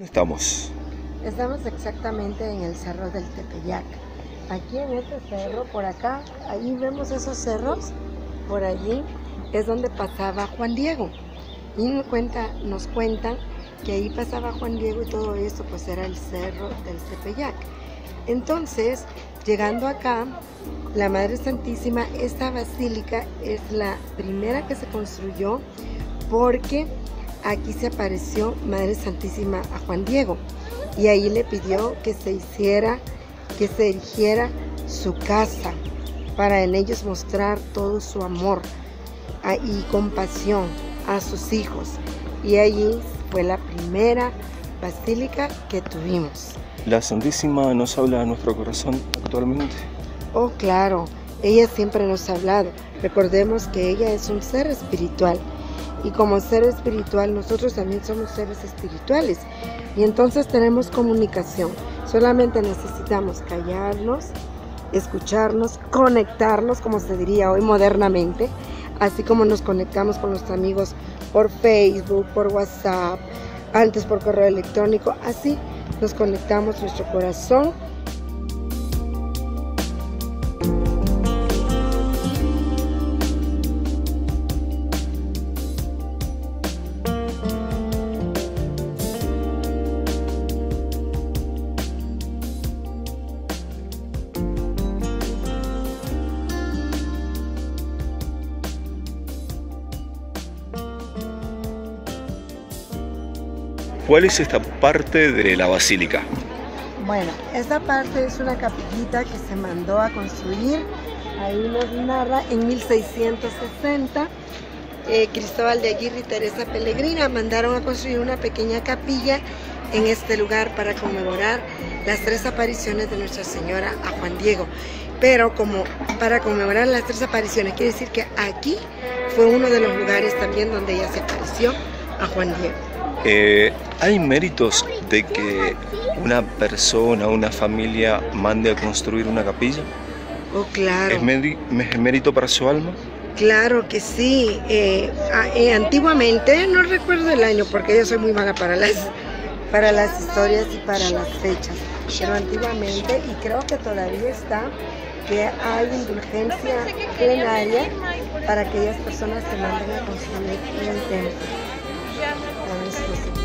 Estamos. Estamos exactamente en el cerro del Tepeyac. Aquí en este cerro, por acá, ahí vemos esos cerros, por allí es donde pasaba Juan Diego. Y nos, cuenta, nos que ahí pasaba Juan Diego y todo esto pues era el cerro del Tepeyac. Entonces, llegando acá, la Madre Santísima, esta basílica es la primera que se construyó porque aquí se apareció Madre Santísima a Juan Diego y ahí le pidió que se hiciera, que se erigiera su casa para en ellos mostrar todo su amor y compasión a sus hijos. Y allí fue la primera basílica que tuvimos. La Santísima nos habla a nuestro corazón actualmente. Oh, claro, ella siempre nos ha hablado. Recordemos que ella es un ser espiritual y como ser espiritual nosotros también somos seres espirituales y entonces tenemos comunicación. Solamente necesitamos callarnos, escucharnos, conectarnos, como se diría hoy modernamente, así como nos conectamos con nuestros amigos por Facebook, por WhatsApp, antes por correo electrónico, así nos conectamos nuestro corazón ¿Cuál es esta parte de la basílica? Bueno, esta parte es una capillita que se mandó a construir, ahí nos narra, en 1660. Eh, Cristóbal de Aguirre y Teresa Pellegrina mandaron a construir una pequeña capilla en este lugar para conmemorar las tres apariciones de Nuestra Señora a Juan Diego. Pero como para conmemorar las tres apariciones, quiere decir que aquí fue uno de los lugares también donde ella se apareció a Juan Diego. Eh, ¿Hay méritos de que una persona, una familia mande a construir una capilla? Oh, claro. ¿Es, mérito para su alma? Claro que sí. Eh, eh, antiguamente, no recuerdo el año porque yo soy muy mala para las, para las historias y para las fechas, pero antiguamente, y creo que todavía está, que hay indulgencia plenaria para aquellas personas que manden a construir el templo. 对啊我们一